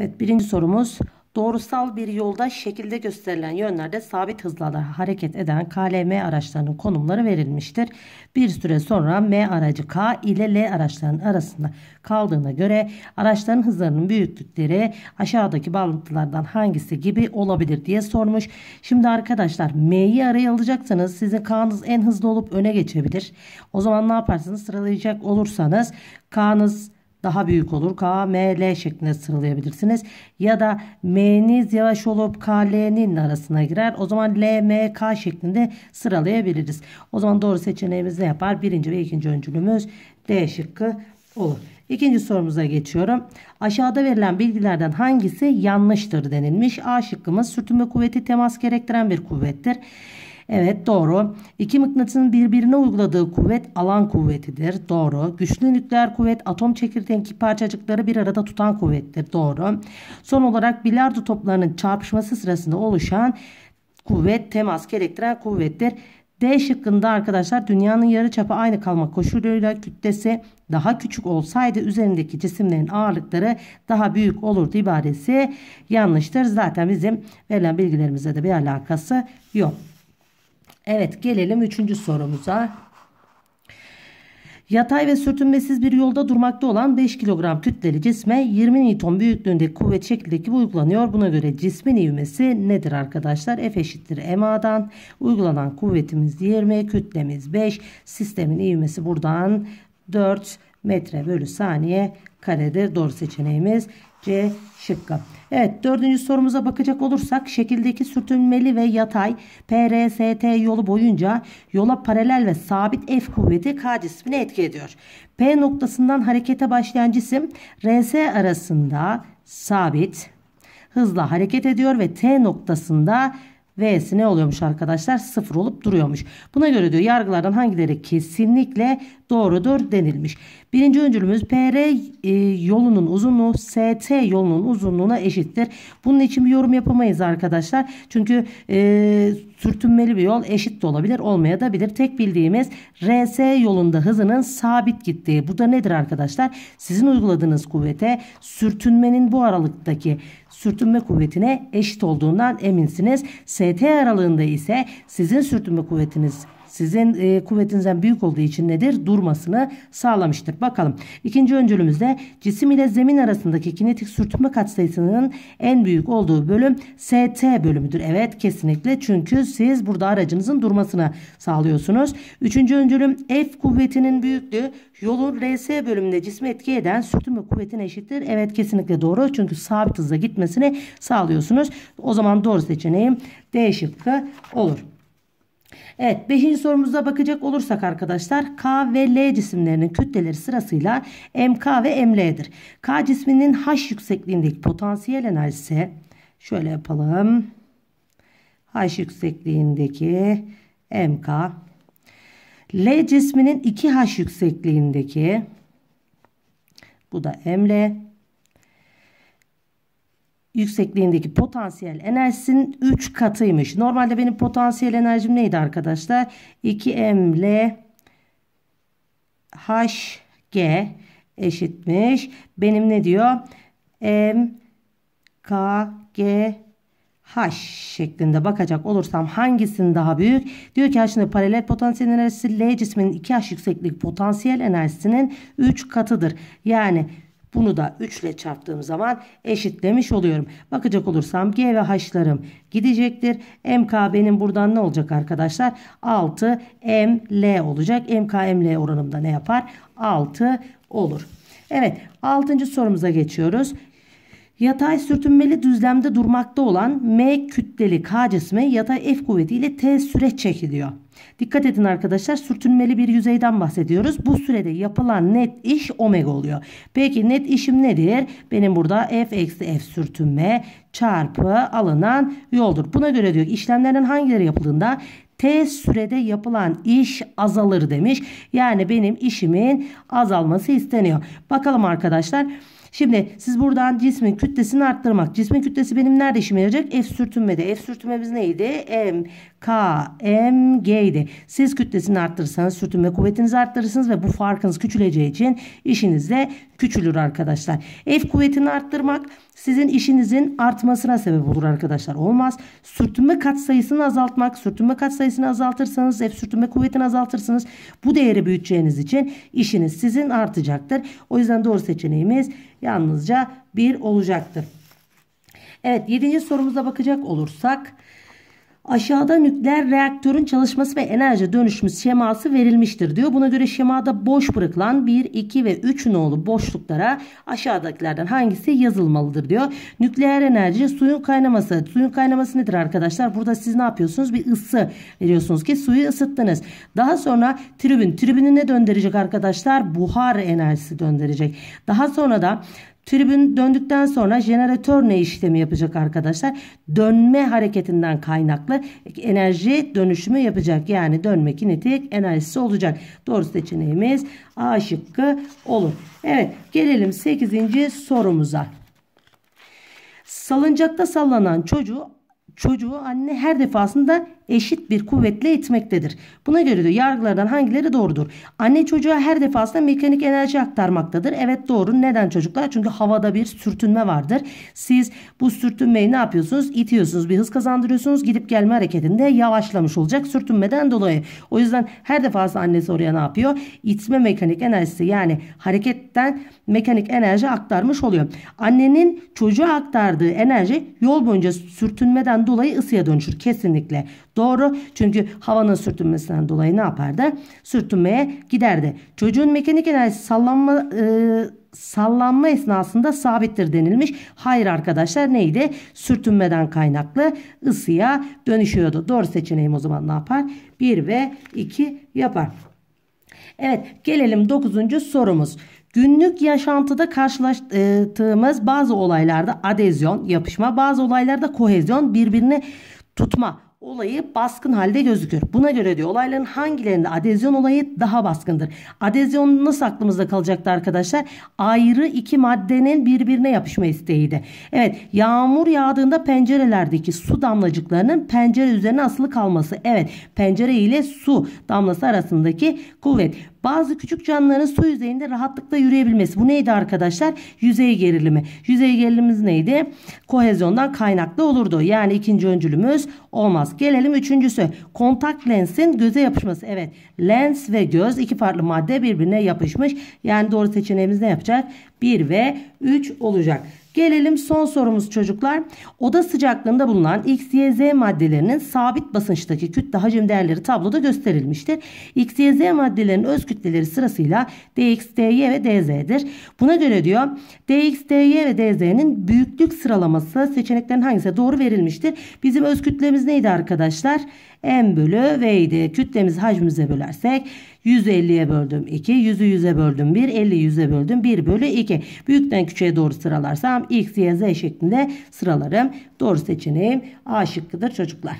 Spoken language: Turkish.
Evet birinci sorumuz doğrusal bir yolda şekilde gösterilen yönlerde sabit hızla hareket eden KLM araçlarının konumları verilmiştir. Bir süre sonra M aracı K ile L araçlarının arasında kaldığına göre araçların hızlarının büyüklükleri aşağıdaki bağlantılardan hangisi gibi olabilir diye sormuş. Şimdi arkadaşlar M'yi araya alacaksanız sizin K'nız en hızlı olup öne geçebilir. O zaman ne yaparsınız sıralayacak olursanız K'nız daha büyük olur. K, M, L şeklinde sıralayabilirsiniz. Ya da M'niz yavaş olup K, L'nin arasına girer. O zaman L, M, K şeklinde sıralayabiliriz. O zaman doğru seçeneğimiz ne yapar? Birinci ve ikinci öncülümüz D şıkkı olur. İkinci sorumuza geçiyorum. Aşağıda verilen bilgilerden hangisi yanlıştır denilmiş. A şıkkımız sürtünme kuvveti temas gerektiren bir kuvvettir. Evet doğru. İki mıknatısın birbirine uyguladığı kuvvet alan kuvvetidir. Doğru. Güçlü nükleer kuvvet atom çekirdeğindeki parçacıkları bir arada tutan kuvvettir. Doğru. Son olarak bilardo toplarının çarpışması sırasında oluşan kuvvet temas gerektiren kuvvettir. D şıkkında arkadaşlar dünyanın yarıçapı aynı kalma koşuluyla kütlesi daha küçük olsaydı üzerindeki cisimlerin ağırlıkları daha büyük olurdu ibaresi yanlıştır. Zaten bizim verilen bilgilerimizle de bir alakası yok. Evet gelelim üçüncü sorumuza. Yatay ve sürtünmesiz bir yolda durmakta olan 5 kilogram kütleli cisme 20 Newton büyüklüğünde kuvvet şeklindeki uygulanıyor. Buna göre cismin ivmesi nedir arkadaşlar? F eşittir MA'dan. Uygulanan kuvvetimiz 20, kütlemiz 5. Sistemin ivmesi buradan 4 metre bölü saniye karedir. Doğru seçeneğimiz C şıkkı. Evet dördüncü sorumuza bakacak olursak şekildeki sürtünmeli ve yatay PRST yolu boyunca yola paralel ve sabit F kuvveti K cismine etki ediyor. P noktasından harekete başlayan cisim RS arasında sabit hızla hareket ediyor ve T noktasında V'si ne oluyormuş arkadaşlar? Sıfır olup duruyormuş. Buna göre diyor yargılardan hangileri kesinlikle doğrudur denilmiş. Birinci öncülümüz PR e, yolunun uzunluğu ST yolunun uzunluğuna eşittir. Bunun için bir yorum yapamayız arkadaşlar. Çünkü e, sürtünmeli bir yol eşit de olabilir olmaya da bilir. Tek bildiğimiz RS yolunda hızının sabit gittiği. Bu da nedir arkadaşlar? Sizin uyguladığınız kuvvete sürtünmenin bu aralıktaki sürtünme kuvvetine eşit olduğundan eminsiniz. ST aralığında ise sizin sürtünme kuvvetiniz sizin e, kuvvetinizden büyük olduğu için nedir? Durmasını sağlamıştır. Bakalım. İkinci öncülümüzde cisim ile zemin arasındaki kinetik sürtünme katsayısının en büyük olduğu bölüm ST bölümüdür. Evet kesinlikle çünkü siz burada aracınızın durmasını sağlıyorsunuz. Üçüncü öncülüm F kuvvetinin büyüklüğü yolun RS bölümünde cismi etki eden sürtünme kuvvetine eşittir. Evet kesinlikle doğru çünkü sabit hızla gitmesini sağlıyorsunuz. O zaman doğru seçeneğim D şıkkı olur. Evet 5. sorumuza bakacak olursak arkadaşlar K ve L cisimlerinin kütleleri sırasıyla MK ve ML'dir. K cisminin H yüksekliğindeki potansiyel enerjisi şöyle yapalım. H yüksekliğindeki MK L cisminin 2H yüksekliğindeki bu da ML yüksekliğindeki potansiyel enerjisinin 3 katıymış. Normalde benim potansiyel enerjim neydi arkadaşlar? 2ml hg eşitmiş. Benim ne diyor? m k g H şeklinde bakacak olursam hangisinin daha büyük? Diyor ki şimdi paralel potansiyel enerjisi L cisminin 2H yükseklik potansiyel enerjisinin 3 katıdır. Yani bunu da 3 ile çarptığım zaman eşitlemiş oluyorum. Bakacak olursam G ve H'larım gidecektir. MK benim buradan ne olacak arkadaşlar? 6 ML olacak. MK ML oranımda ne yapar? 6 olur. Evet 6. sorumuza geçiyoruz. Yatay sürtünmeli düzlemde durmakta olan M kütleli K cismi yatay F kuvvetiyle T süreç çekiliyor. Dikkat edin arkadaşlar sürtünmeli bir yüzeyden bahsediyoruz. Bu sürede yapılan net iş omega oluyor. Peki net işim nedir? Benim burada F eksi F sürtünme çarpı alınan yoldur. Buna göre diyor işlemlerden hangileri yapıldığında T sürede yapılan iş azalır demiş. Yani benim işimin azalması isteniyor. Bakalım arkadaşlar. Şimdi siz buradan cismin kütlesini arttırmak. Cismin kütlesi benim nerede işime yarayacak? F sürtünmede. F sürtünmemiz neydi? M K, M, G'ydi. Siz kütlesini arttırırsanız sürtünme kuvvetinizi arttırırsınız ve bu farkınız küçüleceği için işiniz de küçülür arkadaşlar. F kuvvetini arttırmak sizin işinizin artmasına sebep olur arkadaşlar. Olmaz. Sürtünme katsayısını azaltmak. Sürtünme katsayısını azaltırsanız F sürtünme kuvvetini azaltırsınız. Bu değeri büyüteceğiniz için işiniz sizin artacaktır. O yüzden doğru seçeneğimiz yalnızca 1 olacaktır. Evet 7. sorumuza bakacak olursak Aşağıda nükleer reaktörün çalışması ve enerji dönüşümü şeması verilmiştir diyor. Buna göre şemada boş bırakılan 1, 2 ve 3 nolu boşluklara aşağıdakilerden hangisi yazılmalıdır diyor. Nükleer enerji suyun kaynaması. Suyun kaynaması nedir arkadaşlar? Burada siz ne yapıyorsunuz? Bir ısı veriyorsunuz ki suyu ısıttınız. Daha sonra tribün. Tribünü ne döndürecek arkadaşlar? Buhar enerjisi döndürecek. Daha sonra da Tribün döndükten sonra jeneratör ne işlemi yapacak arkadaşlar? Dönme hareketinden kaynaklı enerji dönüşümü yapacak. Yani dönme kinetik enerjisi olacak. Doğru seçeneğimiz A şıkkı olur. Evet gelelim 8. sorumuza. Salıncakta sallanan çocuğu çocuğu anne her defasında eşit bir kuvvetle itmektedir. Buna göre de yargılardan hangileri doğrudur? Anne çocuğa her defasında mekanik enerji aktarmaktadır. Evet doğru. Neden çocuklar? Çünkü havada bir sürtünme vardır. Siz bu sürtünmeyi ne yapıyorsunuz? İtiyorsunuz. Bir hız kazandırıyorsunuz. Gidip gelme hareketinde yavaşlamış olacak sürtünmeden dolayı. O yüzden her defasında annesi oraya ne yapıyor? İtme mekanik enerjisi yani hareketten mekanik enerji aktarmış oluyor. Annenin çocuğa aktardığı enerji yol boyunca sürtünmeden dolayı ısıya dönüşür. Kesinlikle. Doğru. Çünkü havanın sürtünmesinden dolayı ne yapardı? Sürtünmeye giderdi. Çocuğun mekanik enerjisi sallanma e, sallanma esnasında sabittir denilmiş. Hayır arkadaşlar neydi? Sürtünmeden kaynaklı ısıya dönüşüyordu. Doğru seçeneğim o zaman ne yapar? 1 ve 2 yapar. Evet gelelim 9. sorumuz. Günlük yaşantıda karşılaştığımız bazı olaylarda adezyon, yapışma, bazı olaylarda kohezyon, birbirini tutma olayı baskın halde gözükür. Buna göre diyor olayların hangilerinde adezyon olayı daha baskındır? Adezyon nasıl aklımızda kalacaktı arkadaşlar? Ayrı iki maddenin birbirine yapışma isteğiydi. Evet yağmur yağdığında pencerelerdeki su damlacıklarının pencere üzerine asılı kalması. Evet pencere ile su damlası arasındaki kuvvet. Bazı küçük canlıların su yüzeyinde rahatlıkla yürüyebilmesi. Bu neydi arkadaşlar? Yüzey gerilimi. Yüzey gerilimimiz neydi? Kohezyondan kaynaklı olurdu. Yani ikinci öncülümüz olmaz. Gelelim üçüncüsü. Kontak lensin göze yapışması. Evet. Lens ve göz iki farklı madde birbirine yapışmış. Yani doğru seçeneğimiz ne yapacak? 1 ve 3 olacak. Gelelim son sorumuz çocuklar. Oda sıcaklığında bulunan X, Y, Z maddelerinin sabit basınçtaki kütle hacim değerleri tabloda gösterilmiştir. X, Y, Z maddelerinin öz kütleleri sırasıyla DX, DY ve DZ'dir. Buna göre diyor DX, DY ve DZ'nin büyüklük sıralaması seçeneklerin hangisi doğru verilmiştir. Bizim öz kütlemiz neydi arkadaşlar? M bölü V idi. Kütlemizi hacmimize bölersek 150'ye böldüm 2, 100'ü 100'e böldüm 1, 50 100'e böldüm 1 bölü 2. Büyükten küçüğe doğru sıralarsam X, Y, Z şeklinde sıralarım. Doğru seçeneğim A şıkkıdır çocuklar.